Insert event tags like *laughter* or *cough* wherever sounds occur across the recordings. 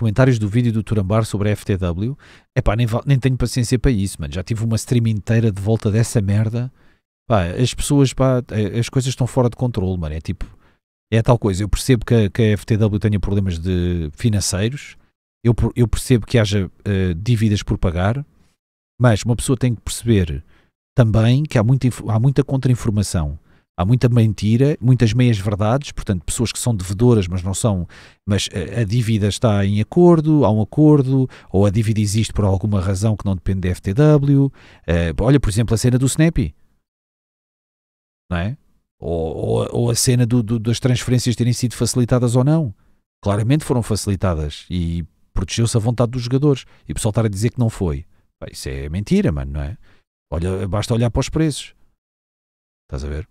comentários do vídeo do Turambar sobre a FTW, epá, nem, nem tenho paciência para isso, mano. Já tive uma stream inteira de volta dessa merda. Pá, as pessoas, pá, as coisas estão fora de controle, mano. É tipo, é tal coisa. Eu percebo que a, que a FTW tenha problemas de financeiros, eu, eu percebo que haja uh, dívidas por pagar, mas uma pessoa tem que perceber também que há muita, há muita contra-informação há muita mentira, muitas meias verdades, portanto, pessoas que são devedoras, mas não são, mas a, a, dívida está em acordo, há um acordo, ou a dívida existe por alguma razão que não depende da FTW. Uh, eh, olha, por exemplo, a cena do Snappy, não é? Ou, ou, ou a cena do, do, das transferências terem sido facilitadas ou não. Claramente foram facilitadas e protegeu-se a vontade dos jogadores. E o pessoal estar a dizer que não foi. Isso é mentira, mano, não é? Olha, basta olhar para os preços. Estás a ver?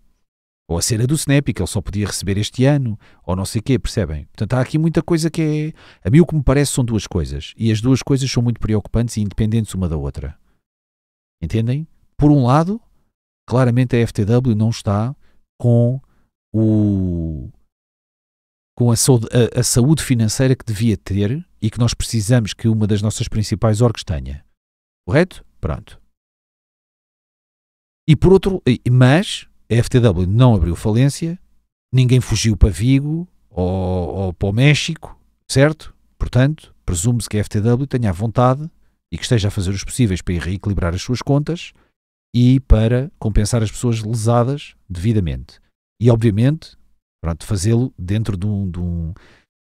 Ou a cena do Snap, que ele só podia receber este ano, ou não sei o quê, percebem? Portanto, há aqui muita coisa que é. A mim o que me parece são duas coisas. E as duas coisas são muito preocupantes e independentes uma da outra. Entendem? Por um lado, claramente a FTW não está com o. com a saúde, a, a saúde financeira que devia ter e que nós precisamos que uma das nossas principais orgs tenha. Correto? Pronto. E por outro. Mas a FTW não abriu falência, ninguém fugiu para Vigo ou, ou para o México, certo? Portanto, presume-se que a FTW tenha a vontade e que esteja a fazer os possíveis para reequilibrar as suas contas e para compensar as pessoas lesadas devidamente. E, obviamente, fazê-lo dentro de um, de um,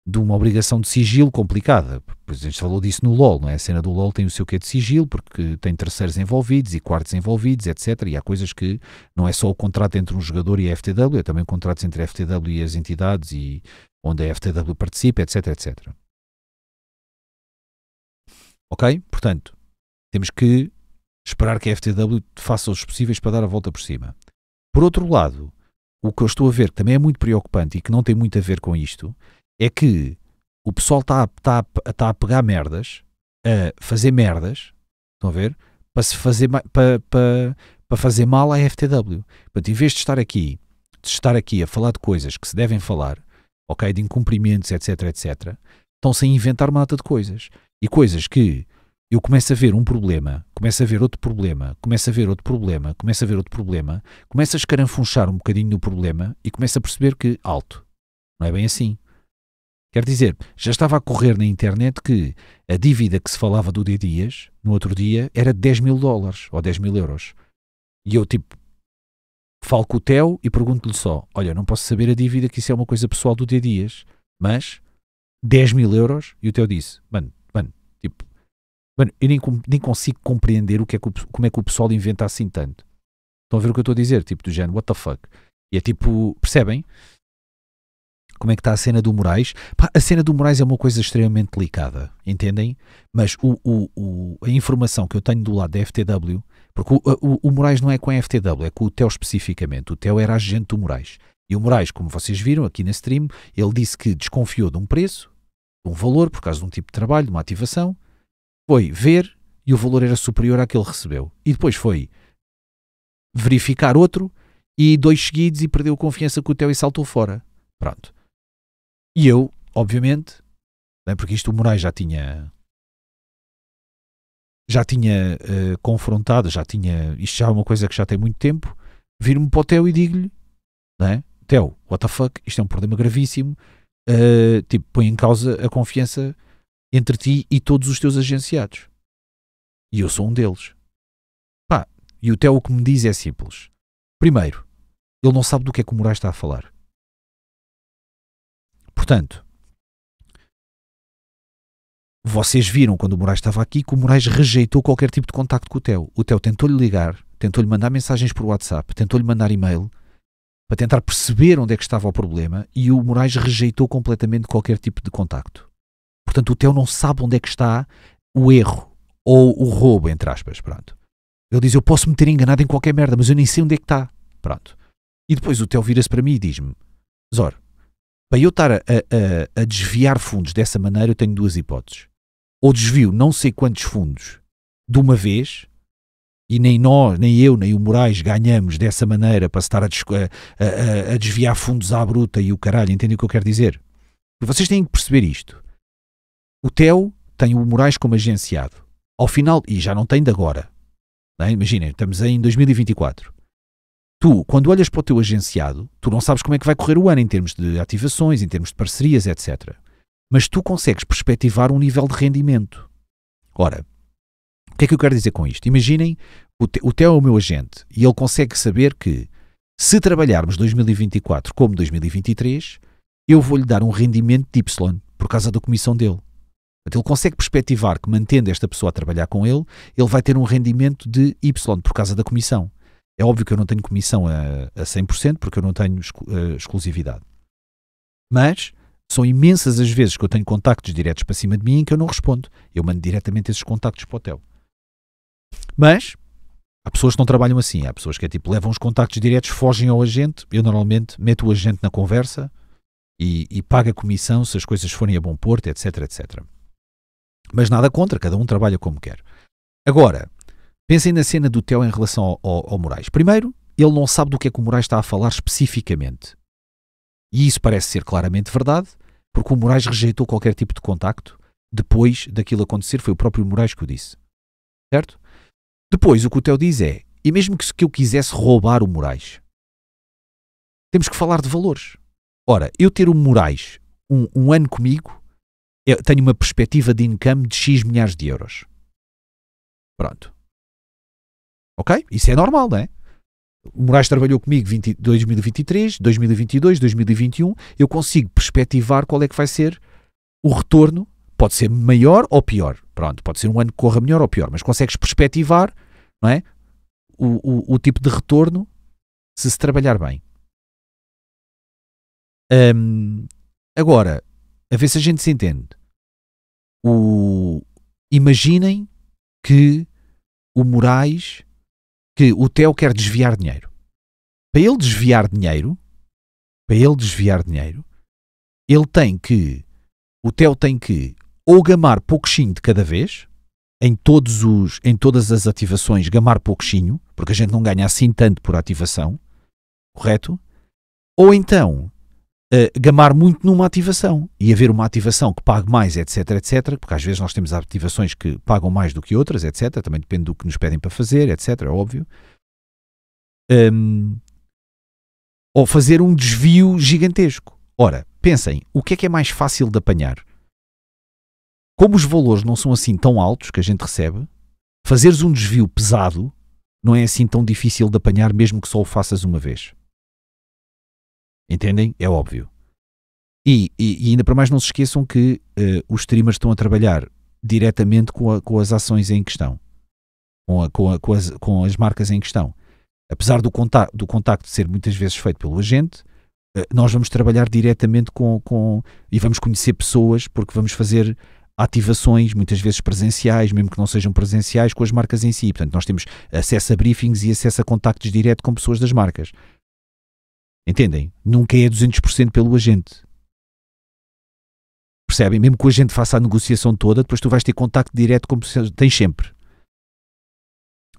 de uma obrigação de sigilo complicada. Exemplo, a gente falou disso no LOL, não é? A cena do LOL tem o seu quê de sigilo, porque tem terceiros envolvidos e quartos envolvidos, etc. E há coisas que não é só o contrato entre um jogador e a FTW, é também contratos entre a FTW e as entidades e onde a FTW participa, etc, etc. Ok? Portanto, temos que esperar que a FTW faça os possíveis para dar a volta por cima. Por outro lado, o que eu estou a ver, que também é muito preocupante e que não tem muito a ver com isto, é que o pessoal está tá, tá a pegar merdas, a fazer merdas, estão a ver? Para se fazer para, para, para fazer mal à FTW. Portanto, em vez de estar aqui, de estar aqui a falar de coisas que se devem falar, ok, de incumprimentos, etc, etc, estão-se a inventar uma data de coisas. E coisas que eu começo a ver um problema, começo a ver outro problema, começo a ver outro problema, começo a ver outro problema, começo a escarafunchar um bocadinho no problema e começo a perceber que, alto, não é bem assim. Quer dizer, já estava a correr na internet que a dívida que se falava do D Dias, no outro dia, era de 10 mil dólares ou 10 mil euros. E eu, tipo, falo com o Theo e pergunto-lhe só: Olha, não posso saber a dívida, que isso é uma coisa pessoal do D Dias, mas 10 mil euros. E o Theo disse: Mano, mano, tipo, mano, eu nem, nem consigo compreender o que é que o, como é que o pessoal inventa assim tanto. Estão a ver o que eu estou a dizer? Tipo, do género, what the fuck? E é tipo, percebem? Como é que está a cena do Moraes. Pá, a cena do Moraes é uma coisa extremamente delicada, entendem? Mas o, o, o, a informação que eu tenho do lado da FTW, porque o, Moraes não é com a FTW, é com o Theo especificamente. O Theo era agente do Moraes. E o Moraes, como vocês viram aqui na stream, ele disse que desconfiou de um preço, de um valor, por causa de um tipo de trabalho, de uma ativação, foi ver e o valor era superior àquele que recebeu. E depois foi verificar outro e dois seguidos e perdeu confiança com o Theo e saltou fora. Pronto. E eu, obviamente, porque isto o Moraes já tinha já tinha uh, confrontado, já tinha, isto já é uma coisa que já tem muito tempo, vir-me para o Theo e digo-lhe, né, Theo, what the fuck, isto é um problema gravíssimo, uh, tipo, põe em causa a confiança entre ti e todos os teus agenciados. E eu sou um deles. Pá, e o Theo o que me diz é simples. Primeiro, ele não sabe do que é que o Moraes está a falar. Portanto, vocês viram quando o Moraes estava aqui que o Moraes rejeitou qualquer tipo de contacto com o Theo. O Theo tentou-lhe ligar, tentou-lhe mandar mensagens por WhatsApp, tentou-lhe mandar e-mail para tentar perceber onde é que estava o problema e o Moraes rejeitou completamente qualquer tipo de contacto. Portanto, o Theo não sabe onde é que está o erro ou o roubo, entre aspas. Pronto. Ele diz: Eu posso me ter enganado em qualquer merda, mas eu nem sei onde é que está. Pronto. E depois o Theo vira-se para mim e diz-me: Zor, para eu estar a, a, a, desviar fundos dessa maneira, eu tenho duas hipóteses. Ou desvio não sei quantos fundos de uma vez, e nem nós, nem eu, nem o Moraes ganhamos dessa maneira para estar a, a, a, desviar fundos à bruta e o caralho, entendem o que eu quero dizer? Vocês têm que perceber isto. o Theo tem o Moraes como agenciado. Ao final, e já não tem de agora. É? Imaginem, estamos em 2024. Tu, quando olhas para o teu agenciado, tu não sabes como é que vai correr o ano em termos de ativações, em termos de parcerias, etc. Mas tu consegues perspectivar um nível de rendimento. Ora, o que é que eu quero dizer com isto? Imaginem, o, te, o é o meu agente e ele consegue saber que se trabalharmos 2024 como 2023, eu vou-lhe dar um rendimento de Y por causa da comissão dele. Ele consegue perspectivar que, mantendo esta pessoa a trabalhar com ele, ele vai ter um rendimento de Y por causa da comissão. É óbvio que eu não tenho comissão a, a 100% porque eu não tenho uh, exclusividade. Mas são imensas as vezes que eu tenho contactos diretos para cima de mim em que eu não respondo. Eu mando diretamente esses contactos para o hotel. Mas há pessoas que não trabalham assim. Há pessoas que é tipo, levam os contactos diretos, fogem ao agente. Eu normalmente meto o agente na conversa e, e pago a comissão se as coisas forem a bom porto, etc, etc. Mas nada contra, cada um trabalha como quer. Agora, Pensem na cena do Theo em relação ao, ao, ao, Moraes. Primeiro, ele não sabe do que é que o Moraes está a falar especificamente. E isso parece ser claramente verdade, porque o Moraes rejeitou qualquer tipo de contacto depois daquilo acontecer. Foi o próprio Moraes que o disse. Certo? Depois, o que o Theo diz é: e mesmo que eu quisesse roubar o Moraes, temos que falar de valores. Ora, eu ter o Moraes um, um ano comigo, tenho uma perspectiva de income de X milhares de euros. Pronto. Ok? Isso é normal, não é? O Moraes trabalhou comigo 20, 2023, 2022, 2021. Eu consigo perspectivar qual é que vai ser o retorno. Pode ser maior ou pior. Pronto, pode ser um ano que corra melhor ou pior, mas consegues perspectivar não é? o, o, o tipo de retorno se se trabalhar bem. Um, agora, a ver se a gente se entende. O, imaginem que o Moraes que o Theo quer desviar dinheiro. Para ele desviar dinheiro, para ele desviar dinheiro, ele tem que, o Theo tem que ou gamar pouquinho de cada vez, em, todos os, em todas as ativações, gamar pouquinho, porque a gente não ganha assim tanto por ativação, correto? Ou então gamar muito numa ativação e haver uma ativação que pague mais, etc, etc, porque às vezes nós temos ativações que pagam mais do que outras, etc, também depende do que nos pedem para fazer, etc, é óbvio. Um, ou fazer um desvio gigantesco. Ora, pensem, o que é que é mais fácil de apanhar? Como os valores não são assim tão altos que a gente recebe, fazeres um desvio pesado não é assim tão difícil de apanhar mesmo que só o faças uma vez. Entendem? É óbvio. E, e, e ainda para mais não se esqueçam que uh, os streamers estão a trabalhar diretamente com, a, com as ações em questão, com, a, com, com, as, com as marcas em questão. Apesar do contacto, do contacto ser muitas vezes feito pelo agente, uh, nós vamos trabalhar diretamente com, com. e vamos conhecer pessoas porque vamos fazer ativações, muitas vezes presenciais, mesmo que não sejam presenciais, com as marcas em si. Portanto, nós temos acesso a briefings e acesso a contactos direto com pessoas das marcas. Entendem? Nunca é 200% pelo agente. Percebem? Mesmo que o agente faça a negociação toda, depois tu vais ter contacto direto como tens sempre.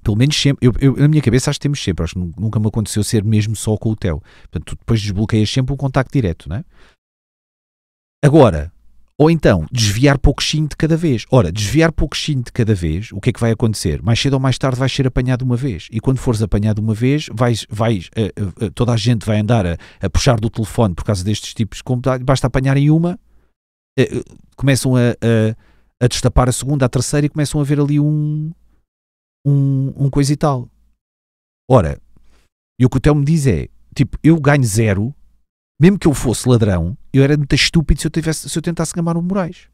Pelo menos sempre. Eu, eu, na minha cabeça acho que temos sempre. Acho que nunca me aconteceu ser mesmo só com o Theo. Portanto, tu depois desbloqueias sempre o contacto direto, não é? Agora, ou então, desviar pouquinho de cada vez. Ora, desviar pouquinho de cada vez, o que é que vai acontecer? Mais cedo ou mais tarde vais ser apanhado uma vez. E quando fores apanhado uma vez, vais, vais, uh, uh, toda a gente vai andar a, a, puxar do telefone por causa destes tipos de computadores. Basta apanharem uma, uh, começam a, a, a, destapar a segunda, a terceira e começam a ver ali um, um, um coisa e tal. Ora, e o que o Theo me diz é, tipo, eu ganho zero mesmo que eu fosse ladrão, eu era muito estúpido se eu, tivesse, se eu tentasse gamar o Moraes.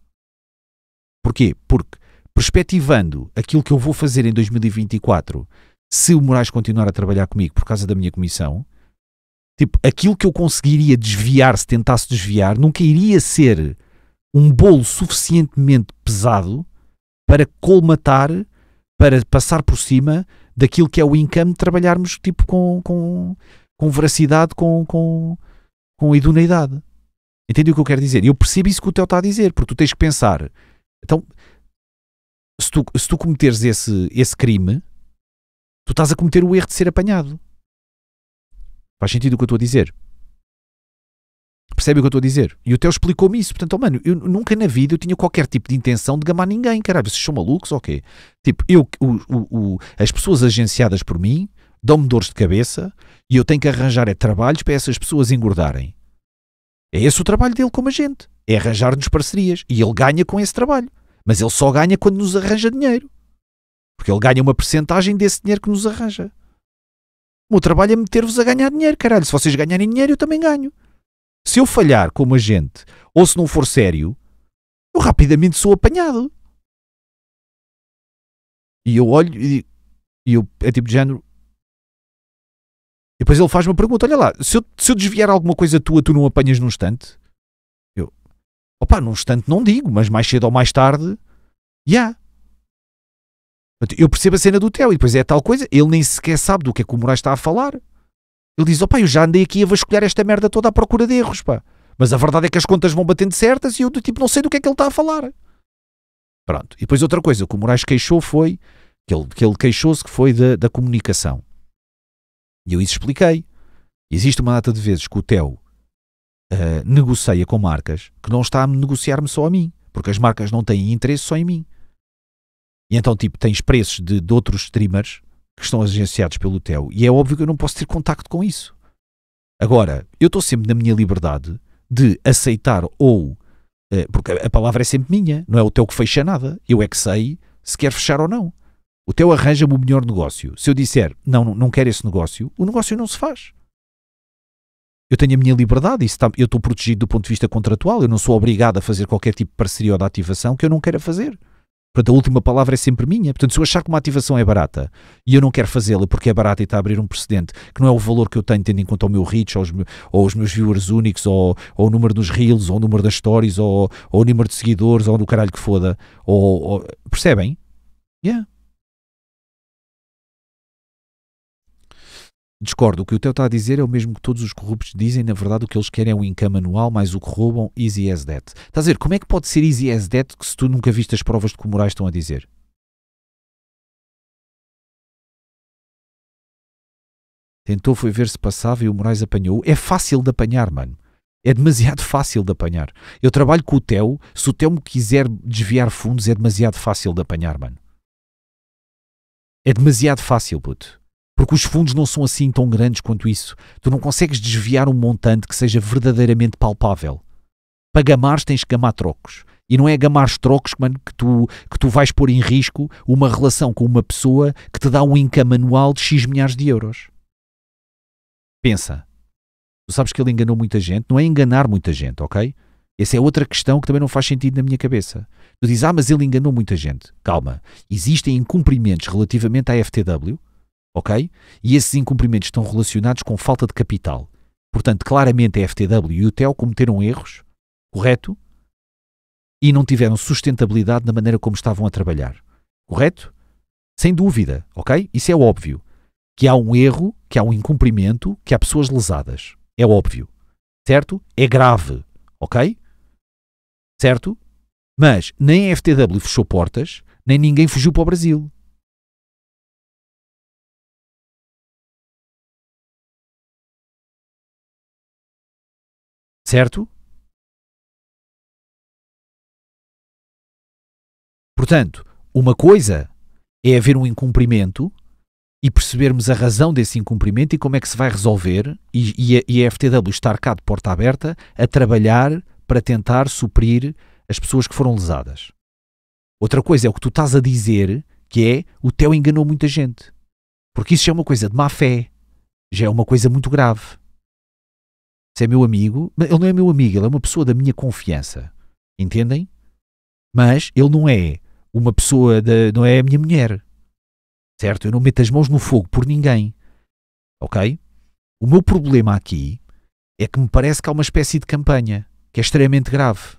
Porquê? Porque, perspectivando aquilo que eu vou fazer em 2024, se o Moraes continuar a trabalhar comigo por causa da minha comissão, tipo, aquilo que eu conseguiria desviar se tentasse desviar, nunca iria ser um bolo suficientemente pesado para colmatar, para passar por cima daquilo que é o income de trabalharmos tipo com, com, com veracidade, com, com, com idoneidade. Entende o que eu quero dizer? Eu percebo isso que o Teo está a dizer, porque tu tens que pensar. Então, se tu, se tu cometeres esse, esse crime, tu estás a cometer o erro de ser apanhado. Faz sentido o que eu estou a dizer? Percebe o que eu estou a dizer? E o Teo explicou-me isso. Portanto, oh, mano, eu nunca na vida eu tinha qualquer tipo de intenção de gamar ninguém. Caralho, vocês são malucos ou quê? Tipo, eu, o, o, o, as pessoas agenciadas por mim dão-me dores de cabeça e eu tenho que arranjar é, trabalhos para essas pessoas engordarem. É esse o trabalho dele como agente. É arranjar-nos parcerias. E ele ganha com esse trabalho. Mas ele só ganha quando nos arranja dinheiro. Porque ele ganha uma percentagem desse dinheiro que nos arranja. O meu trabalho é meter-vos a ganhar dinheiro, caralho. Se vocês ganharem dinheiro, eu também ganho. Se eu falhar como agente, ou se não for sério, eu rapidamente sou apanhado. E eu olho e, e eu, é tipo de género. Depois ele faz uma pergunta: olha lá, se eu, se eu desviar alguma coisa tua, tu não apanhas num instante? Eu, opá, num instante não digo, mas mais cedo ou mais tarde, já. Yeah. Eu percebo a cena do Theo e depois é tal coisa, ele nem sequer sabe do que é que o Moraes está a falar. Ele diz: opá, eu já andei aqui a vasculhar esta merda toda à procura de erros, pá. Mas a verdade é que as contas vão batendo certas e eu, tipo, não sei do que é que ele está a falar. Pronto. E depois outra coisa, o que o Moraes queixou foi, que ele, que ele queixou-se que foi da, da comunicação. E eu isso expliquei. Existe uma data de vezes que o Theo uh, negocia com marcas que não está a negociar-me só a mim, porque as marcas não têm interesse só em mim. E então, tipo, tens preços de, de outros streamers que estão agenciados pelo Theo e é óbvio que eu não posso ter contacto com isso. Agora, eu estou sempre na minha liberdade de aceitar ou. Uh, porque a palavra é sempre minha, não é o Theo que fecha nada. Eu é que sei se quer fechar ou não. O Theo arranja-me o melhor negócio. Se eu disser não, não quero esse negócio, o negócio não se faz. Eu tenho a minha liberdade, está, eu estou protegido do ponto de vista contratual, eu não sou obrigado a fazer qualquer tipo de parceria ou de ativação que eu não queira fazer. Portanto, a última palavra é sempre minha. Portanto, se eu achar que uma ativação é barata e eu não quero fazê-la porque é barata e está a abrir um precedente que não é o valor que eu tenho tendo em conta o meu reach ou os, ou os meus viewers únicos ou, ou, o número dos reels ou o número das stories ou, ou o número de seguidores ou do caralho que foda ou percebem? Yeah. Discordo. O que o Teu está a dizer é o mesmo que todos os corruptos dizem. Na verdade, o que eles querem é um income anual, mais o que roubam, easy as that. Estás a dizer, como é que pode ser easy as that se tu nunca viste as provas de que o Moraes estão a dizer? Tentou, foi ver se passava e o Moraes apanhou. É fácil de apanhar, mano. É demasiado *laughs* fácil de apanhar. Eu trabalho com o Theo. Se o Theo me quiser desviar fundos, é demasiado fácil de apanhar, mano. É demasiado fácil, puto. Porque os fundos não são assim tão grandes quanto isso. Tu não consegues desviar um montante que seja verdadeiramente palpável. Para gamares tens que gamar trocos. E não é gamares trocos mano, que, tu, que tu vais pôr em risco uma relação com uma pessoa que te dá um income anual de X milhares de euros. Pensa. Tu sabes que ele enganou muita gente. Não é enganar muita gente, ok? Essa é outra questão que também não faz sentido na minha cabeça. Tu dizes, ah, mas ele enganou muita gente. Calma. Existem incumprimentos relativamente à FTW ok? E esses incumprimentos estão relacionados com falta de capital. Portanto, claramente a FTW e o TEL cometeram erros, correto? E não tiveram sustentabilidade na maneira como estavam a trabalhar, correto? Sem dúvida, ok? Isso é óbvio. Que há um erro, que há um incumprimento, que há pessoas lesadas. É óbvio. Certo? É grave, ok? Certo? Mas nem a FTW fechou portas, nem ninguém fugiu para o Brasil. Certo? Portanto, uma coisa é haver um incumprimento e percebermos a razão desse incumprimento e como é que se vai resolver e, e, a, e a FTW estar cá de porta aberta a trabalhar para tentar suprir as pessoas que foram lesadas. Outra coisa é o que tu estás a dizer, que é o Teu enganou muita gente. Porque isso já é uma coisa de má fé, já é uma coisa muito grave se é meu amigo, ele não é meu amigo, ele é uma pessoa da minha confiança. Entendem? Mas ele não é uma pessoa, da, não é a minha mulher. Certo? Eu não meto as mãos no fogo por ninguém. Ok? O meu problema aqui é que me parece que há uma espécie de campanha que é extremamente grave.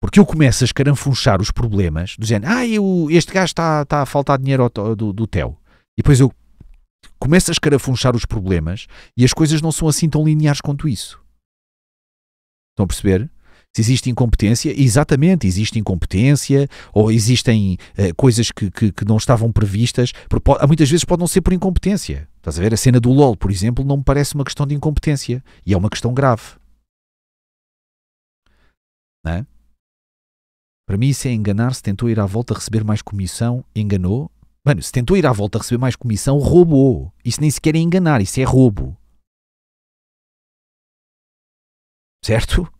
Porque eu começo a escarafunchar os problemas, dizendo, ah, eu, este gajo está, está a faltar dinheiro ao, do, do Theo. E depois eu começa a escarafunchar os problemas e as coisas não são assim tão lineares quanto isso. Estão a perceber? Se existe incompetência, exatamente, existe incompetência ou existem uh, coisas que, que, que, não estavam previstas, muitas vezes pode não ser por incompetência. Estás a ver? A cena do LOL, por exemplo, não me parece uma questão de incompetência. E é uma questão grave. Não é? Para mim, isso é enganar-se. Tentou ir à volta receber mais comissão, enganou. Mano, se tentou ir à volta receber mais comissão, roubou. Isso nem sequer é enganar, isso é roubo. Certo?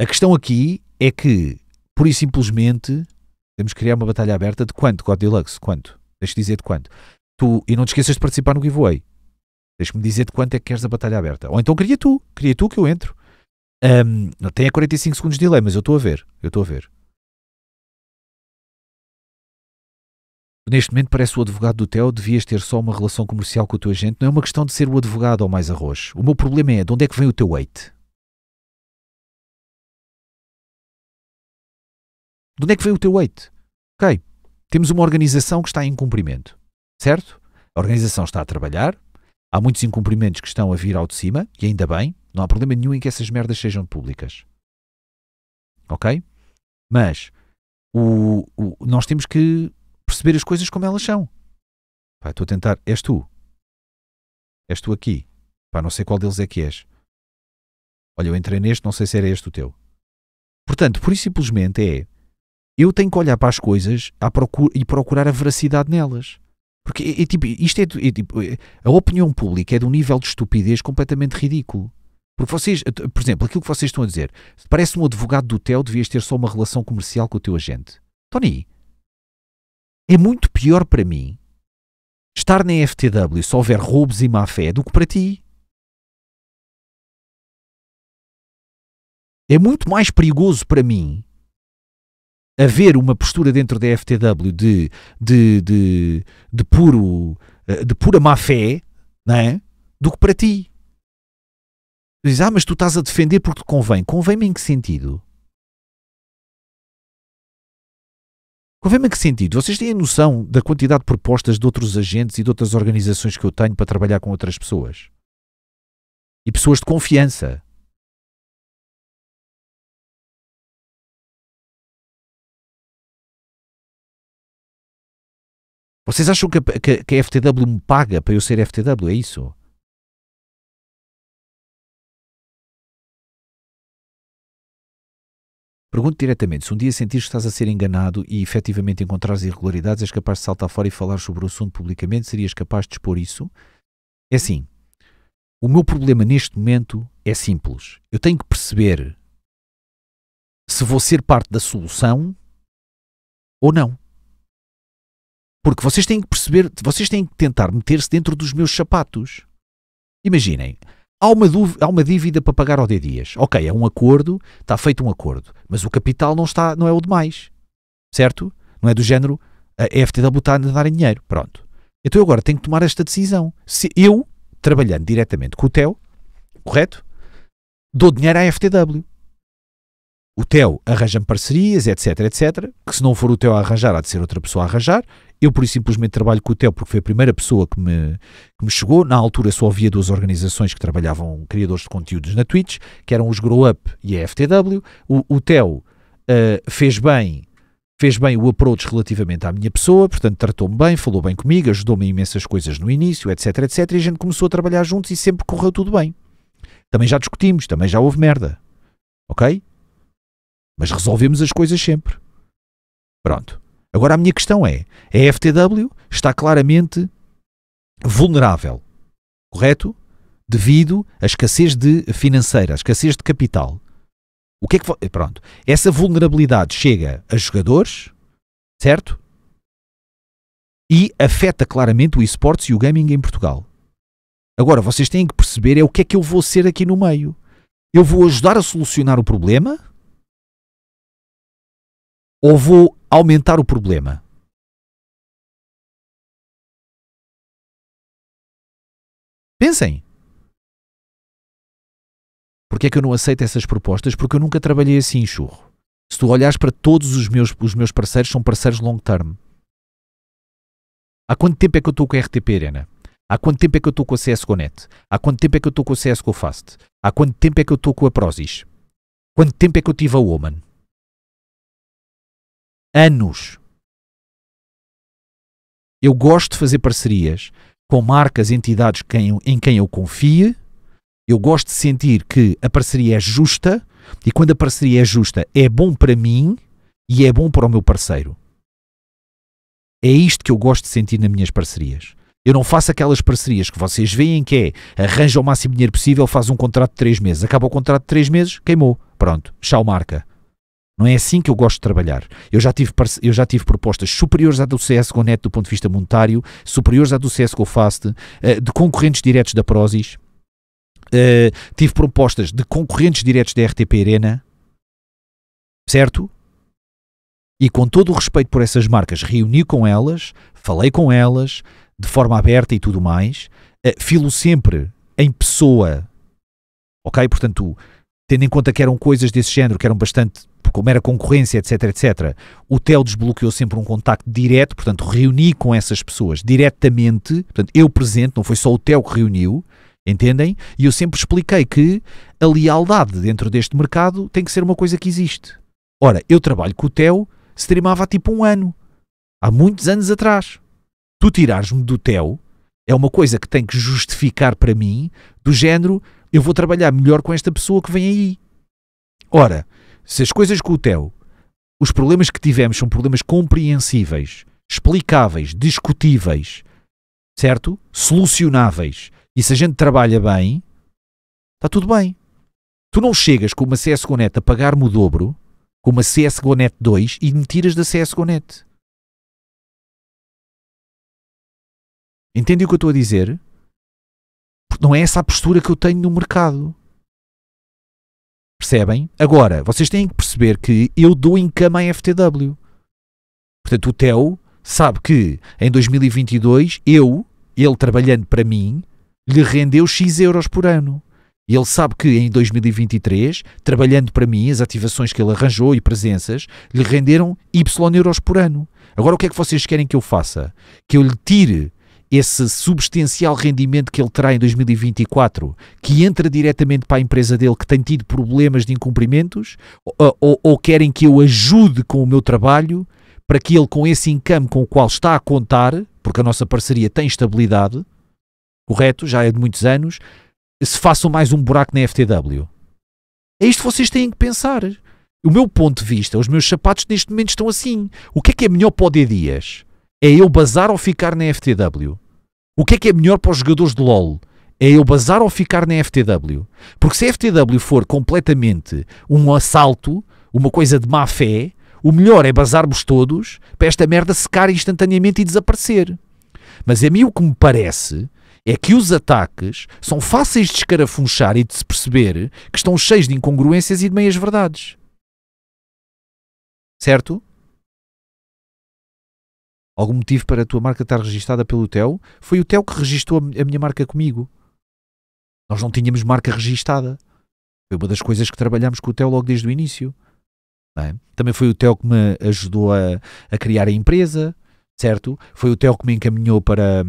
A questão aqui é que, por e simplesmente, temos que criar uma batalha aberta de quanto, God Deluxe? Quanto? Deixa-te dizer de quanto. Tu, e não te esqueças de participar no giveaway. Deixa-me dizer de quanto é que queres a batalha aberta. Ou então cria tu, cria tu que eu entro. Um, tem a 45 segundos de delay, mas eu estou a ver. Eu estou a ver. Neste momento parece o advogado do Theo, devias ter só uma relação comercial com o teu agente. Não é uma questão de ser o advogado ou mais arroz. O meu problema é de onde é que vem o teu weight? De onde é que veio o teu weight? Ok, temos uma organização que está em cumprimento, certo? A organização está a trabalhar, há muitos incumprimentos que estão a vir ao de cima, e ainda bem, não há problema nenhum em que essas merdas sejam públicas. Ok? Mas o, o, nós temos que perceber as coisas como elas são. Pá, estou a tentar. És tu. És tu aqui. Pá, não sei qual deles é que és. Olha, eu entrei neste, não sei se era este o teu. Portanto, por simplesmente é. Eu tenho que olhar para as coisas procura, e procurar a veracidade nelas. Porque é, é, tipo, isto é, é tipo, a opinião pública é de um nível de estupidez completamente ridículo. Porque vocês, por exemplo, aquilo que vocês estão a dizer, parece um advogado do TEL, devias ter só uma relação comercial com o teu agente. Tony, é muito pior para mim estar na FTW se houver roubos e má fé do que para ti. É muito mais perigoso para mim haver uma postura dentro da FTW de, de, de, de, puro, eh, de pura má fé não é? do que para ti. Diz, ah, mas tu estás a defender porque te convém. Convém-me em que sentido? Convém-me que sentido? Vocês têm a noção da quantidade de propostas de outros agentes e de outras organizações que eu tenho para trabalhar com outras pessoas? E pessoas de confiança. Vocês acham que a, que a FTW me paga para eu ser FTW? É isso? Pergunto diretamente: se um dia sentires que estás a ser enganado e efetivamente encontrares irregularidades, és capaz de saltar fora e falar sobre o assunto publicamente? Serias capaz de expor isso? É assim: o meu problema neste momento é simples. Eu tenho que perceber se vou ser parte da solução ou não. Porque vocês têm que perceber, vocês têm que tentar meter-se dentro dos meus sapatos. Imaginem, Há uma, há uma dívida para pagar ao D-Dias. Ok, é um acordo, está feito um acordo, mas o capital não, está, não é o demais. Certo? Não é do género, a FTW está a dar em dinheiro. Pronto. Então eu agora tenho que tomar esta decisão. Se eu, trabalhando diretamente com o TEL, correto? Dou dinheiro à FTW. O TEL arranja-me parcerias, etc, etc, que se não for o TEL a arranjar, há de ser outra pessoa a arranjar. Eu, por isso, simplesmente trabalho com o Theo porque foi a primeira pessoa que me, que me chegou. Na altura só havia duas organizações que trabalhavam criadores de conteúdos na Twitch, que eram os Grow Up e a FTW. O, o Theo uh, fez bem fez bem o approach relativamente à minha pessoa, portanto tratou-me bem, falou bem comigo, ajudou-me em imensas coisas no início, etc, etc, e a gente começou a trabalhar juntos e sempre correu tudo bem. Também já discutimos, também já houve merda, ok? Mas resolvemos as coisas sempre. Pronto. Agora a minha questão é: a FTW está claramente vulnerável, correto? Devido à escassez de financeira, à escassez de capital. O que é que pronto? Essa vulnerabilidade chega a jogadores, certo? E afeta claramente o esportes e o gaming em Portugal. Agora, vocês têm que perceber é o que é que eu vou ser aqui no meio. Eu vou ajudar a solucionar o problema ou vou aumentar o problema? Pensem. Porquê é que eu não aceito essas propostas? Porque eu nunca trabalhei assim, churro. Se tu olhares para todos os meus, os meus parceiros, são parceiros long term. Há quanto tempo é que eu estou com a RTP Arena? Há quanto tempo é que eu estou com a CSGO.net? Há quanto tempo é que eu estou com a CSGO Fast? Há quanto tempo é que eu estou com a Prozis? Quanto tempo é que eu tive a Woman? Anos. Eu gosto de fazer parcerias com marcas, entidades quem, em quem eu confie. Eu gosto de sentir que a parceria é justa e quando a parceria é justa é bom para mim e é bom para o meu parceiro. É isto que eu gosto de sentir nas minhas parcerias. Eu não faço aquelas parcerias que vocês veem que é arranja o máximo dinheiro possível, faz um contrato de 3 meses. Acaba o contrato de 3 meses, queimou. Pronto, tchau marca. Não é assim que eu gosto de trabalhar. Eu já tive, eu já tive propostas superiores à do CSGO Net do ponto de vista monetário, superiores à do CSGO Fast, uh, de concorrentes diretos da Prozis. Uh, tive propostas de concorrentes diretos da RTP Arena. Certo? E com todo o respeito por essas marcas, reuni com elas, falei com elas, de forma aberta e tudo mais, uh, filo sempre em pessoa, ok? Portanto, tendo em conta que eram coisas desse género, que eram bastante, como era concorrência, etc, etc, o TEL desbloqueou sempre um contacto direto, portanto, reuni com essas pessoas diretamente, portanto, eu presente, não foi só o TEL que reuniu, entendem? E eu sempre expliquei que a lealdade dentro deste mercado tem que ser uma coisa que existe. Ora, eu trabalho com o TEL, streamava há tipo um ano, há muitos anos atrás tu tirares-me do TEL é uma coisa que tem que justificar para mim, do género, eu vou trabalhar melhor com esta pessoa que vem aí. Ora, se as coisas com o TEL, os problemas que tivemos são problemas compreensíveis, explicáveis, discutíveis, certo? Solucionáveis, e se a gente trabalha bem, está tudo bem. Tu não chegas com uma CSGO.net a pagar-me o dobro, com uma CSGO.net 2 e me tiras da CSGO.net. Entende o que eu estou a dizer? Porque não é essa a postura que eu tenho no mercado. Percebem? Agora, vocês têm que perceber que eu dou em cama à FTW. Portanto, o Theo sabe que em 2022 eu, ele trabalhando para mim, lhe rendeu X euros por ano. E ele sabe que em 2023, trabalhando para mim, as ativações que ele arranjou e presenças lhe renderam Y euros por ano. Agora, o que é que vocês querem que eu faça? Que eu lhe tire esse substancial rendimento que ele terá em 2024, que entra diretamente para a empresa dele que tem tido problemas de incumprimentos, ou, ou, ou querem que eu ajude com o meu trabalho para que ele, com esse income com o qual está a contar, porque a nossa parceria tem estabilidade, correto, já é de muitos anos, se façam mais um buraco na FTW. É isto que vocês têm que pensar. O meu ponto de vista, os meus sapatos neste momento estão assim. O que é que é melhor para o D Dias? É eu bazar ou ficar na FTW? O que é que é melhor para os jogadores de LoL? É eu bazar ou ficar na FTW? Porque se a FTW for completamente um assalto, uma coisa de má fé, o melhor é bazarmos todos para esta merda secar instantaneamente e desaparecer. Mas a mim o que me parece é que os ataques são fáceis de escarafunchar e de se perceber que estão cheios de incongruências e de meias verdades. Certo? Algum motivo para a tua marca estar registada pelo TEL, foi o TEL que registou a minha marca comigo. Nós não tínhamos marca registada. Foi uma das coisas que trabalhamos com o TEL logo desde o início. É? Também foi o TEL que me ajudou a, a, criar a empresa, certo? Foi o TEL que me encaminhou para,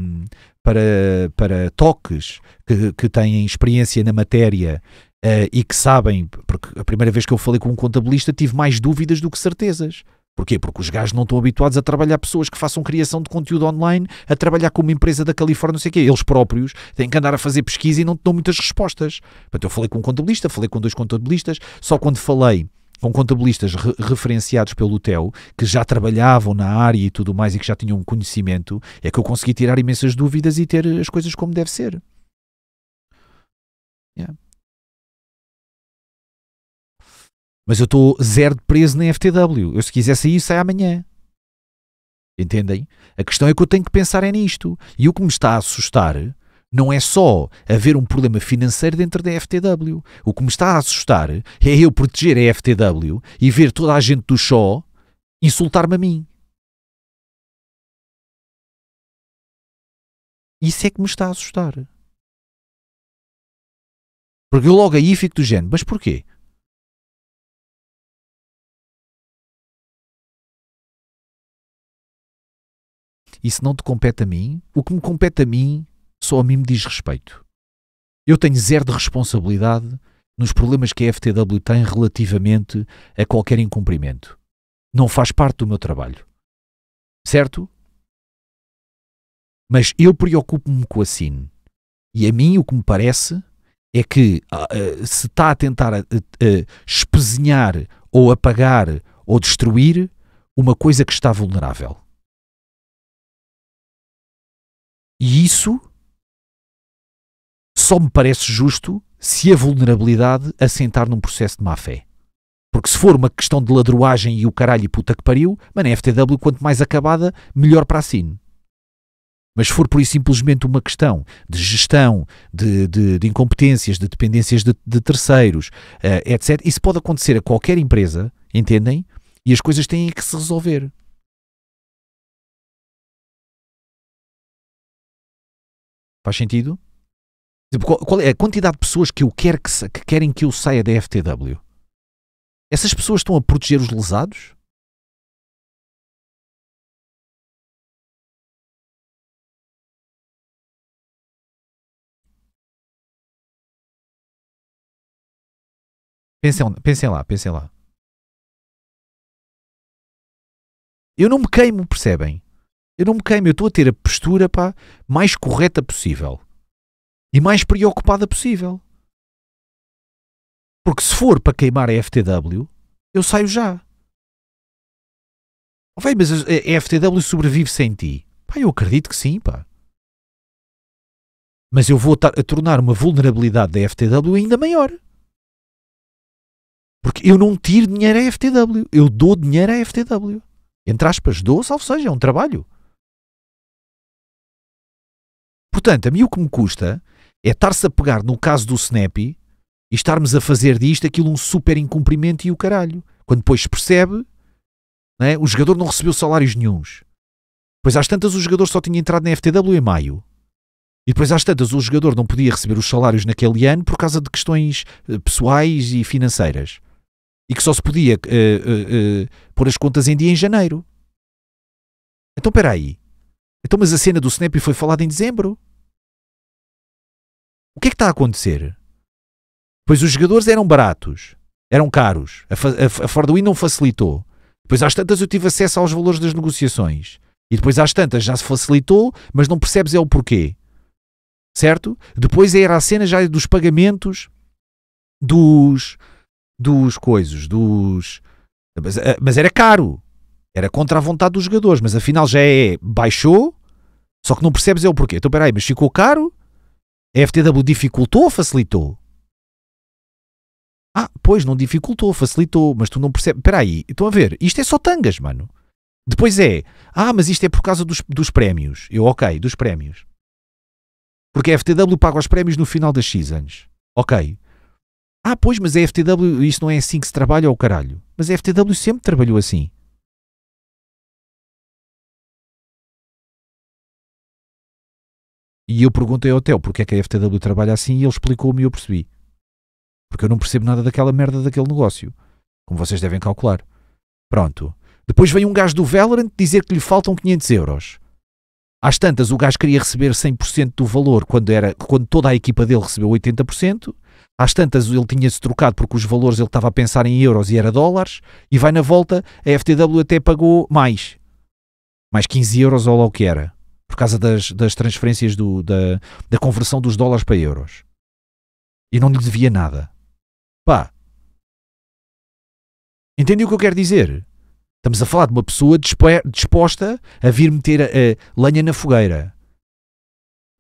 para, para toques que, que têm experiência na matéria uh, e que sabem, porque a primeira vez que eu falei com um contabilista tive mais dúvidas do que certezas. Porquê? Porque os gajos não estão habituados a trabalhar pessoas que façam criação de conteúdo online, a trabalhar com uma empresa da Califórnia, não sei o quê. Eles próprios têm que andar a fazer pesquisa e não te dão muitas respostas. Portanto, eu falei com um contabilista, falei com dois contabilistas, só quando falei com contabilistas re referenciados pelo TEL, que já trabalhavam na área e tudo mais e que já tinham conhecimento, é que eu consegui tirar imensas dúvidas e ter as coisas como deve ser. Yeah. Mas eu estou zero de preso na FTW. Eu se quiser sair, sai amanhã. Entendem? A questão é que eu tenho que pensar é nisto. E o que me está a assustar não é só haver um problema financeiro dentro da FTW. O que me está a assustar é eu proteger a FTW e ver toda a gente do show insultar-me a mim. Isso é que me está a assustar. Porque eu logo aí fico do género, mas porquê? Se não te compete a mim, o que me compete a mim só a mim me diz respeito. Eu tenho zero de responsabilidade nos problemas que a FTW tem relativamente a qualquer incumprimento. Não faz parte do meu trabalho. Certo? Mas eu preocupo-me com a SIN. E a mim o que me parece é que uh, se está a tentar uh, uh, espezinhar ou apagar ou destruir uma coisa que está vulnerável. E isso só me parece justo se a vulnerabilidade assentar num processo de má fé. Porque se for uma questão de ladruagem e o caralho e puta que pariu, mano, a FTW, quanto mais acabada, melhor para a SIN. Mas se for por isso simplesmente uma questão de gestão, de, de, de incompetências, de dependências de, de terceiros, uh, etc., isso pode acontecer a qualquer empresa, entendem? E as coisas têm que se resolver. Faz sentido? Tipo, qual é a quantidade de pessoas que eu quero que, que querem que eu saia da FTW? Essas pessoas estão a proteger os lesados? Pensem, pensem lá, pensem lá. Eu não me queimo, percebem? Eu não me queimo, eu estou a ter a postura pá, mais correta possível e mais preocupada possível. Porque se for para queimar a FTW, eu saio já. Oh, mas a FTW sobrevive sem ti. Pá, eu acredito que sim, pá. Mas eu vou a tornar uma vulnerabilidade da FTW ainda maior. Porque eu não tiro dinheiro à FTW, eu dou dinheiro à FTW. Entre aspas, dou, salvo seja, é um trabalho. Portanto, a mim o que me custa é estar-se a pegar no caso do Snap e estarmos a fazer disto aquilo um super incumprimento e o caralho. Quando depois se percebe, né, o jogador não recebeu salários nenhums. Depois às tantas o jogador só tinha entrado na FTW em maio. E depois às tantas o jogador não podia receber os salários naquele ano por causa de questões eh, pessoais e financeiras. E que só se podia uh, uh, uh, pôr as contas em dia em janeiro. Então espera aí. Então mas a cena do Snap foi falada em dezembro. O que é que está a acontecer? Pois os jogadores eram baratos, eram caros, a, a, a Fordwin não facilitou. Depois às tantas eu tive acesso aos valores das negociações. E depois às tantas já se facilitou, mas não percebes é o porquê. Certo? Depois era a cena já dos pagamentos dos dos coisas, dos mas, eh, mas era caro. Era contra a vontade dos jogadores, mas afinal já é baixou, só que não percebes é o porquê. Então peraí, mas ficou caro? A FTW dificultou ou facilitou? Ah, pois, não dificultou, facilitou, mas tu não percebes. Espera aí, estão a ver, isto é só tangas, mano. Depois é, ah, mas isto é por causa dos, dos prémios. Eu, ok, dos prémios. Porque a FTW paga os prémios no final das seasons. Ok. Ah, pois, mas a FTW, isto não é assim que se trabalha ao caralho. Mas a FTW sempre trabalhou assim. E eu perguntei ao Theo porque é que a FTW trabalha assim e ele explicou-me e eu percebi. Porque eu não percebo nada daquela merda daquele negócio. Como vocês devem calcular. Pronto. Depois vem um gajo do Valorant dizer que lhe faltam 500 euros. Às tantas, o gajo queria receber 100% do valor quando, era, quando toda a equipa dele recebeu 80%. Às tantas, ele tinha-se trocado porque os valores ele estava a pensar em euros e era dólares. E vai na volta, a FTW até pagou mais. Mais 15 euros ou lá o que era. Por causa das, das transferências do, da, da conversão dos dólares para euros. E não lhe devia nada. Pá. Entendi o que eu quero dizer? Estamos a falar de uma pessoa disposta a vir meter a, a lenha na fogueira.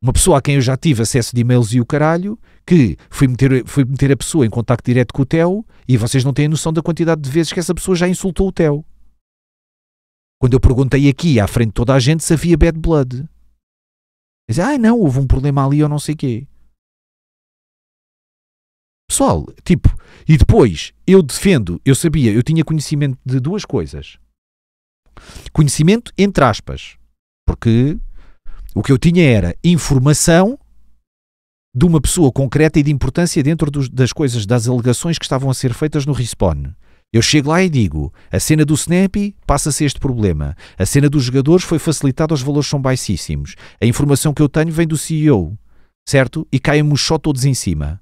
Uma pessoa a quem eu já tive acesso de e-mails e o caralho, que fui meter, fui meter a pessoa em contacto direto com o Theo e vocês não têm noção da quantidade de vezes que essa pessoa já insultou o Theo. Quando eu perguntei aqui à frente de toda a gente se havia bad blood. Ah, não, houve um problema ali ou não sei o quê. Pessoal, tipo, e depois eu defendo, eu sabia, eu tinha conhecimento de duas coisas. Conhecimento entre aspas, porque o que eu tinha era informação de uma pessoa concreta e de importância dentro dos, das coisas, das alegações que estavam a ser feitas no Respawn. Eu chego lá e digo: a cena do Snappy passa-se este problema. A cena dos jogadores foi facilitada, os valores são baixíssimos. A informação que eu tenho vem do CEO, certo? E caem-nos só todos em cima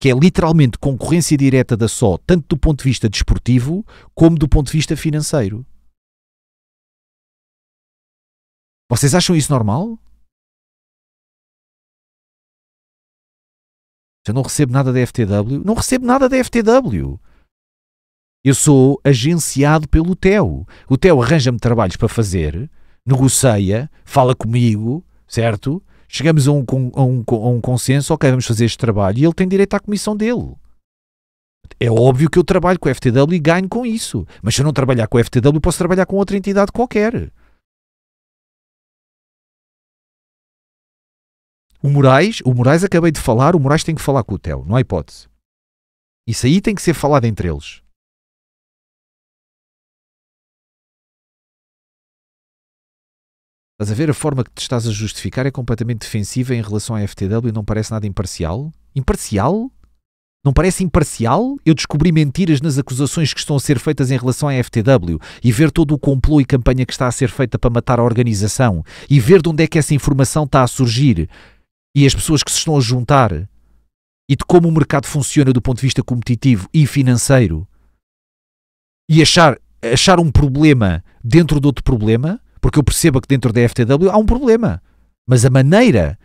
que é literalmente concorrência direta da só, tanto do ponto de vista desportivo como do ponto de vista financeiro. Vocês acham isso normal? Eu não recebo nada da FTW. Não recebo nada da FTW. Eu sou agenciado pelo TEO. O TEO arranja-me trabalhos para fazer, negocia, fala comigo, certo? Chegamos a um, a, um, a um consenso, ok, vamos fazer este trabalho e ele tem direito à comissão dele. É óbvio que eu trabalho com a FTW e ganho com isso. Mas se eu não trabalhar com a FTW, posso trabalhar com outra entidade qualquer. O Moraes, o Moraes acabei de falar, o Moraes tem que falar com o Theo, não há hipótese. Isso aí tem que ser falado entre eles. Estás a ver a forma que te estás a justificar é completamente defensiva em relação à FTW e não parece nada imparcial? Imparcial? Não parece imparcial? Eu descobri mentiras nas acusações que estão a ser feitas em relação à FTW e ver todo o complô e campanha que está a ser feita para matar a organização e ver de onde é que essa informação está a surgir e as pessoas que se estão a juntar e de como o mercado funciona do ponto de vista competitivo e financeiro e achar, achar um problema dentro de outro problema, porque eu percebo que dentro da FTW há um problema, mas a maneira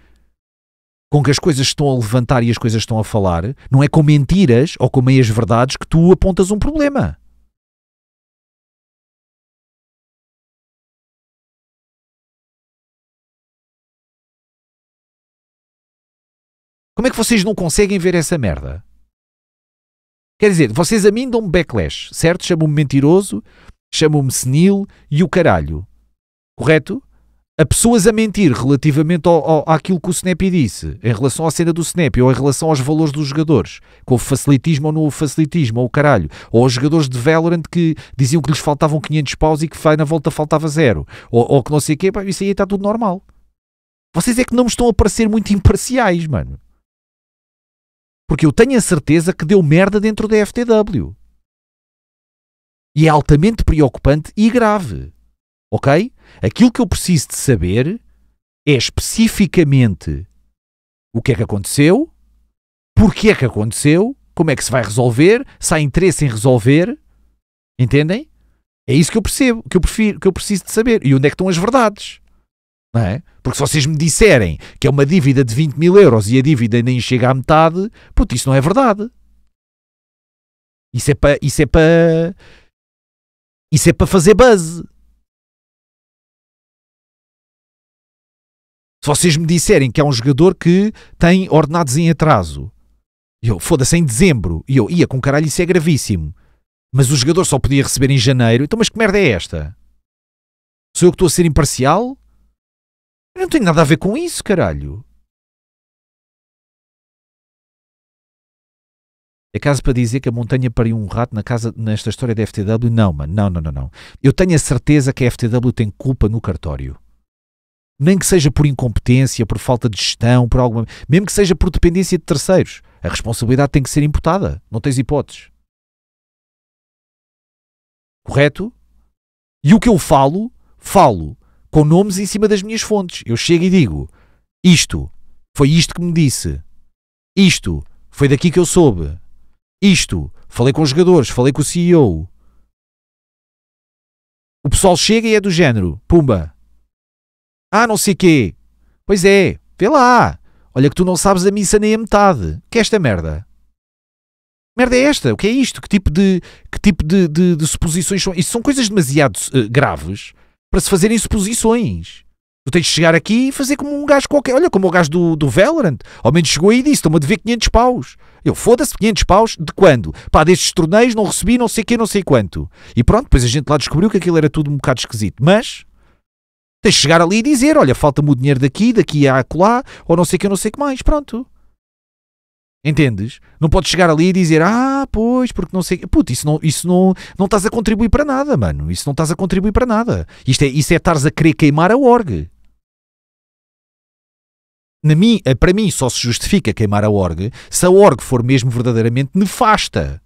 com que as coisas estão a levantar e as coisas estão a falar, não é com mentiras ou com meias verdades que tu apontas um problema. Como é que vocês não conseguem ver essa merda? Quer dizer, vocês a mim dão-me backlash, certo? Chamam-me mentiroso, chamam-me senil e o caralho. Correto? a pessoas a mentir relativamente ao, ao, àquilo que o Snap disse, em relação à cena do Snap ou em relação aos valores dos jogadores, com o facilitismo ou no facilitismo, ou o caralho, ou aos jogadores de Valorant que diziam que lhes faltavam 500 paus e que na volta faltava zero, ou, ou que não sei o quê, pá, isso aí está tudo normal. Vocês é que não me estão a parecer muito imparciais, mano. Porque eu tenho a certeza que deu merda dentro da FTW. E é altamente preocupante e grave. Ok? Aquilo que eu preciso de saber é especificamente o que é que aconteceu, porque é que aconteceu, como é que se vai resolver, se há interesse em resolver. Entendem? É isso que eu percebo, que eu prefiro, que eu preciso de saber. E onde é que estão as verdades? É? Porque se vocês me disserem que é uma dívida de 20 mil euros e a dívida nem chega à metade, puto, isso não é verdade. Isso é para. Isso é para. Isso é para fazer buzz. Se vocês me disserem que há um jogador que tem ordenados em atraso, eu, foda-se, em dezembro, e eu, ia com caralho, isso é gravíssimo. Mas o jogador só podia receber em janeiro, então mas que merda é esta? Sou eu que estou a ser imparcial? Eu não tenho nada a ver com isso, caralho. É caso para dizer que a montanha pariu um rato na casa, nesta história da FTW? Não, mano, não, não, não, não. Eu tenho a certeza que a FTW tem culpa no cartório nem que seja por incompetência, por falta de gestão, por alguma, mesmo que seja por dependência de terceiros, a responsabilidade tem que ser imputada, não tens hipóteses. Correto? E o que eu falo, falo com nomes em cima das minhas fontes. Eu chego e digo: isto foi isto que me disse. Isto foi daqui que eu soube. Isto, falei com os jogadores, falei com o CEO. O pessoal chega e é do género: pumba, ah, não sei quê. Pois é, vê lá. Olha que tu não sabes a missa nem a metade. Que é esta merda? Merda é esta? O que é isto? Que tipo de, que tipo de, de, de suposições são? Isto são coisas demasiado uh, graves para se fazerem suposições. Tu tens de chegar aqui e fazer como um gajo qualquer. Olha, como o gajo do, do Valorant. Ao menos chegou aí e disse: estou-me a dever 500 paus. Eu, foda-se, 500 paus de quando? Pá, destes torneios não recebi não sei que, não sei quanto. E pronto, depois a gente lá descobriu que aquilo era tudo um bocado esquisito. Mas Tens de chegar ali e dizer: olha, falta-me o dinheiro daqui, daqui a acolá, ou não sei o que, não sei o que mais. Pronto. Entendes? Não podes chegar ali e dizer, ah, pois, porque não sei. Puto, isso não, isso não, não estás a contribuir para nada, mano. Isso não estás a contribuir para nada. Isto é, isso é estares a querer queimar a org. Na mim, eh, para mim, só se justifica queimar a org se a org for mesmo verdadeiramente nefasta.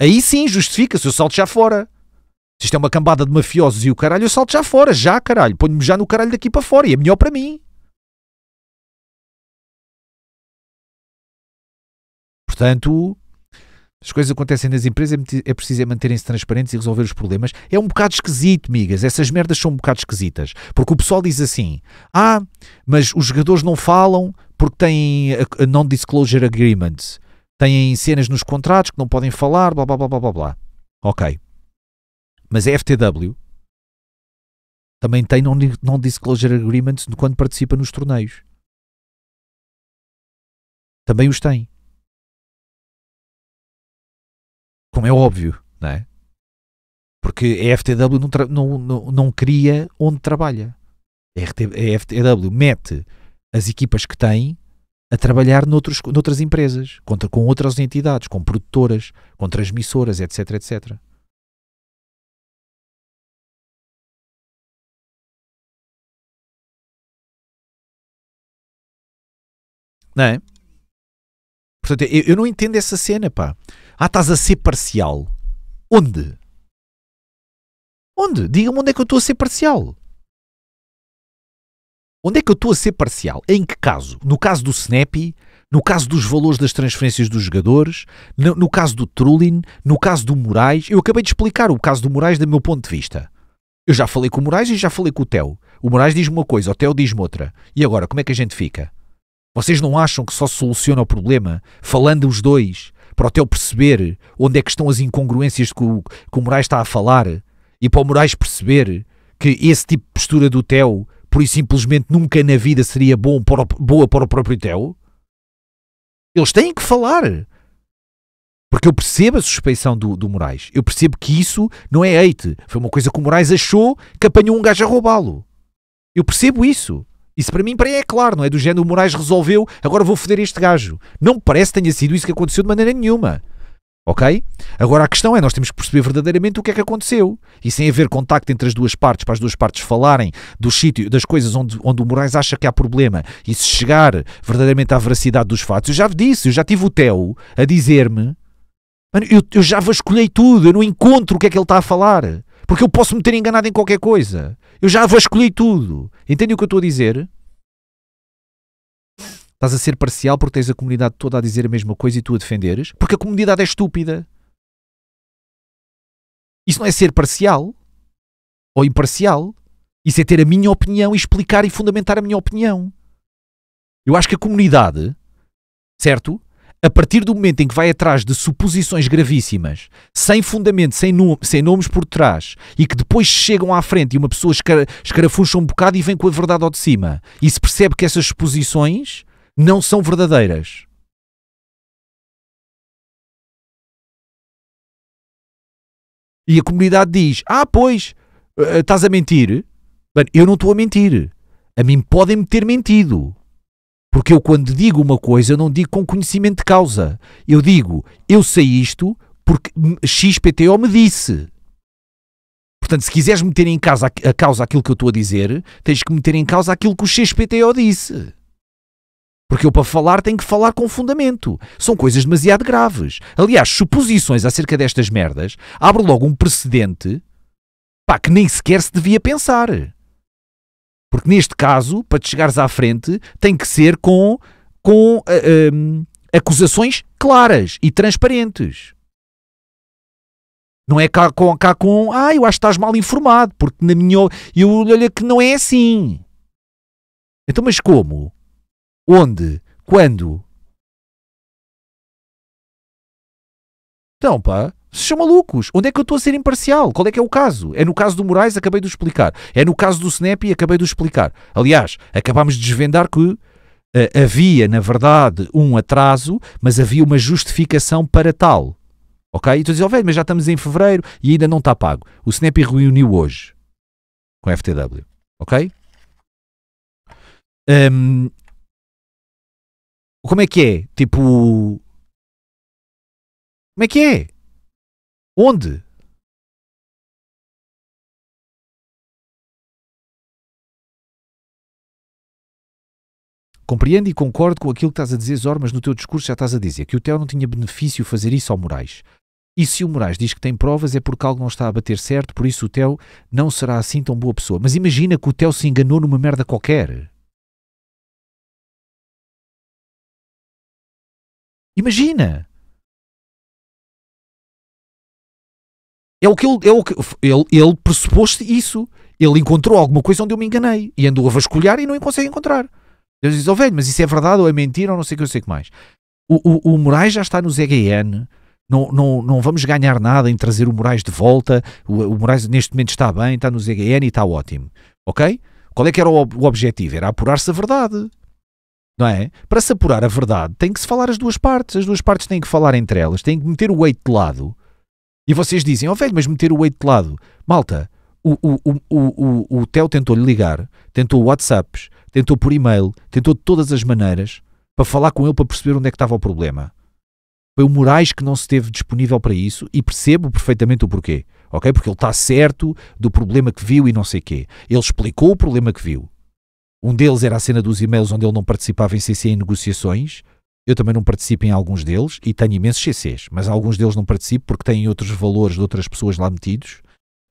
Aí sim justifica-se, eu salto já fora. Se isto é uma cambada de mafiosos e o caralho, eu salto já fora, já caralho. Ponho-me já no caralho daqui para fora e é melhor para mim. Portanto, As coisas acontecem nas empresas, é preciso é manterem-se transparentes e resolver os problemas. É um bocado esquisito, migas. Essas merdas são um bocado esquisitas. Porque o pessoal diz assim: ah, mas os jogadores não falam porque têm non-disclosure agreements. Têm cenas nos contratos que não podem falar, blá blá blá blá blá blá. Ok. Mas a FTW também tem non-disclosure agreements quando participa nos torneios. Também os tem. Como é óbvio, não é? Porque a FTW não, não, não, não cria onde trabalha. A FTW mete as equipas que tem a trabalhar noutros, noutras empresas, contra, com outras entidades, com produtoras, com transmissoras, etc, etc. Não é? Portanto, eu, eu não entendo essa cena, pá. Ah, estás a ser parcial. Onde? Onde? Diga-me onde é que eu estou a ser parcial. Onde é que eu estou a ser parcial? Em que caso? No caso do Snap, no caso dos valores das transferências dos jogadores, no, no caso do Trulin, no caso do Moraes. Eu acabei de explicar o caso do Moraes do meu ponto de vista. Eu já falei com o Moraes e já falei com o Theo. O Moraes diz-me uma coisa, o Theo diz-me outra. E agora, como é que a gente fica? Vocês não acham que só se soluciona o problema falando os dois, para o Teu perceber onde é que estão as incongruências que o, que o Moraes está a falar e para o Moraes perceber que esse tipo de postura do Teu, por isso simplesmente nunca na vida seria bom para o, boa para o próprio Teu? Eles têm que falar. Porque eu percebo a suspeição do, do Moraes. Eu percebo que isso não é hate. Foi uma coisa que o Moraes achou que apanhou um gajo a roubá-lo. Eu percebo isso. Isso para mim para é claro, não é? Do género, o Moraes resolveu, agora vou foder este gajo. Não me parece que tenha sido isso que aconteceu de maneira nenhuma. Ok? Agora a questão é, nós temos que perceber verdadeiramente o que é que aconteceu. E sem haver contacto entre as duas partes, para as duas partes falarem do sítio, das coisas onde, onde o Moraes acha que há problema, e se chegar verdadeiramente à veracidade dos fatos, eu já disse, eu já tive o Theo a dizer-me, eu, eu já vasculhei tudo, eu não encontro o que é que ele está a falar. Porque eu posso me ter enganado em qualquer coisa. Eu já vasculhei tudo. Entende o que eu estou a dizer? Estás a ser parcial porque tens a comunidade toda a dizer a mesma coisa e tu a defenderes? Porque a comunidade é estúpida. Isso não é ser parcial ou imparcial. Isso é ter a minha opinião e explicar e fundamentar a minha opinião. Eu acho que a comunidade, certo? A partir do momento em que vai atrás de suposições gravíssimas, sem fundamento, sem, sem nomes por trás, e que depois chegam à frente e uma pessoa escar, escarafuncha um bocado e vem com a verdade ao de cima, e se percebe que essas suposições não são verdadeiras. E a comunidade diz: Ah, pois, eh, estás a mentir? Bem, eu não estou a mentir. A mim podem-me ter mentido. Porque eu, quando digo uma coisa, não digo com conhecimento de causa. Eu digo, eu sei isto porque XPTO me disse. Portanto, se quiseres meter em causa, a causa aquilo que eu estou a dizer, tens que meter em causa aquilo que o XPTO disse. Porque eu, para falar, tenho que falar com fundamento. São coisas demasiado graves. Aliás, suposições acerca destas merdas abre logo um precedente pá, que nem sequer se devia pensar. Porque neste caso, para te chegares à frente, tem que ser com, com uh, eh, um, acusações claras e transparentes. Não é cá com, cá com, ah, eu acho que estás mal informado, porque na minha. Eu olho que não é assim. Então, mas como? Onde? Quando? Então, pá, são malucos. Onde é que eu estou a ser imparcial? Qual é que é o caso? É no caso do Moraes, acabei de explicar. É no caso do Snap, acabei de explicar. Aliás, acabámos de desvendar que uh, havia, na verdade, um atraso, mas havia uma justificação para tal. Ok? E tu dizes, oh, velho, mas já estamos em fevereiro e ainda não está pago. O Snap reuniu hoje com a FTW. Ok? Um, como é que é? Tipo. Como é que é? Onde? Compreendo e concordo com aquilo que estás a dizer, Zor, mas no teu discurso já estás a dizer que o Theo não tinha benefício fazer isso ao Moraes. E se o Moraes diz que tem provas é porque algo não está a bater certo, por isso o Theo não será assim tão boa pessoa. Mas imagina que o Theo se enganou numa merda qualquer. Imagina! É o que ele, é o que, ele, ele pressupôs isso. Ele encontrou alguma coisa onde eu me enganei e andou a vasculhar e não consegue encontrar. Deus diz, oh velho, mas isso é verdade ou é mentira ou não sei o que eu sei que mais. O, o, o Moraes já está no ZGN, não, não, não vamos ganhar nada em trazer o Moraes de volta. O, o Moraes neste momento está bem, está no ZGN e está ótimo. Ok? Qual é que era o, o objetivo? Era apurar-se a verdade. Não é? Para se apurar a verdade, tem que se falar as duas partes. As duas partes têm que falar entre elas, têm que meter o weight de lado. E vocês dizem, ó oh, velho, mas meter o weight de lado. Malta, o, o, o, o, o Theo tentou-lhe ligar, tentou WhatsApps, tentou por e-mail, tentou de todas as maneiras para falar com ele para perceber onde é que estava o problema. Foi o Moraes que não se teve disponível para isso e percebo perfeitamente o porquê. Ok? Porque ele está certo do problema que viu e não sei quê. Ele explicou o problema que viu. Um deles era a cena dos e-mails onde ele não participava em CC em negociações. Eu também não participo em alguns deles e tenho imensos CCs, mas alguns deles não participo porque têm outros valores de outras pessoas lá metidos.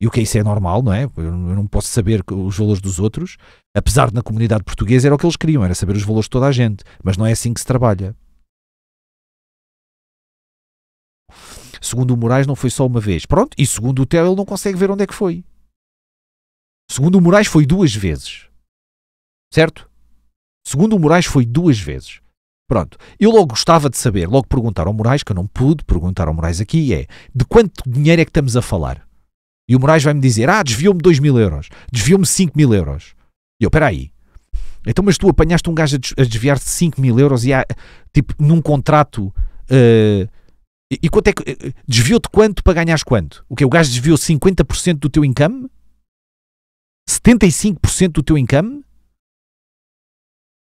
E o que é isso é normal, não é? Eu não posso saber os valores dos outros, apesar de na comunidade portuguesa era o que eles queriam, era saber os valores de toda a gente, mas não é assim que se trabalha. Segundo o Moraes, não foi só uma vez. Pronto, e segundo o Theo, ele não consegue ver onde é que foi. Segundo o Moraes, foi duas vezes. Certo? Segundo o Moraes, foi duas vezes. Pronto. Eu logo gostava de saber, logo perguntar ao Moraes, que eu não pude perguntar ao Moraes aqui, é de quanto dinheiro é que estamos a falar? E o Moraes vai-me dizer, ah, desviou-me 2 mil euros, desviou-me 5 mil euros. E eu, espera aí. Então, mas tu apanhaste um gajo a desviar-te 5 mil euros e há, tipo, num contrato... Uh, e, e quanto é que... Uh, desviou-te quanto para ganhares quanto? O que O gajo desviou 50% do teu income? 75% do teu income?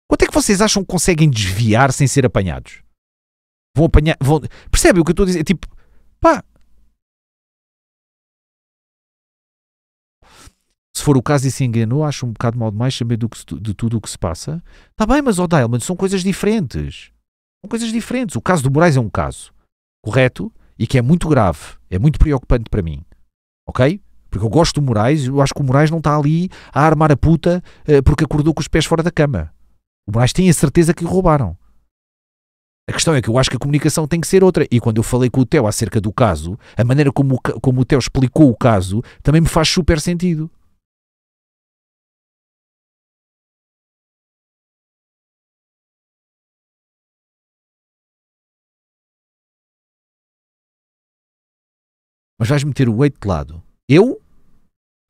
Quanto é que vocês acham que conseguem desviar sem ser apanhados? Vão apanhar. Vão... Percebe o que eu estou a dizer? Tipo, pá. Se for o caso e se enganou, acho um bocado mal demais saber do que, de tudo o que se passa. Está bem, mas, ó oh, são coisas diferentes. São coisas diferentes. O caso do Moraes é um caso correto e que é muito grave. É muito preocupante para mim. Ok? Porque eu gosto do Moraes, eu acho que o Moraes não está ali a armar a puta uh, porque acordou com os pés fora da cama. O Moraes tem a certeza que lhe roubaram. A questão é que eu acho que a comunicação tem que ser outra. E quando eu falei com o Theo acerca do caso, a maneira como, como o Theo explicou o caso também me faz super sentido. Mas vais meter o leite de lado. Eu?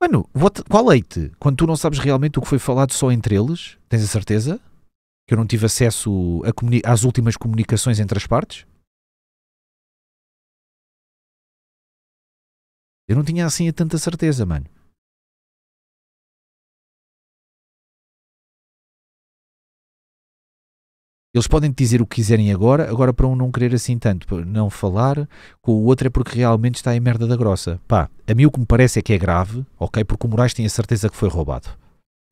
Mano, qual leite? Quando tu não sabes realmente o que foi falado só entre eles, tens a certeza? Que eu não tive acesso às últimas comunicações entre as partes? Eu não tinha assim a tanta certeza, mano. Eles podem dizer o que quiserem agora, agora para um não querer assim tanto, não falar, com o outro é porque realmente está em merda da grossa. Pá, a mim o que me parece é que é grave, ok? Porque o Moraes tem a certeza que foi roubado.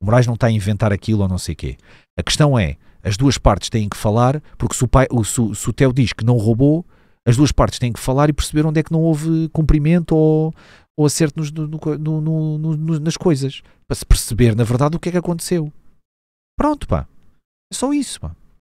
O Moraes não está a inventar aquilo ou não sei o quê. A questão é, as duas partes têm que falar, porque se o, pai, se, se o Theo diz que não roubou, as duas partes têm que falar e perceber onde é que não houve cumprimento ou, ou acerto nos, no, no, no, nas coisas, para se perceber, na verdade, o que é que aconteceu. Pronto, pá. É só isso, pá.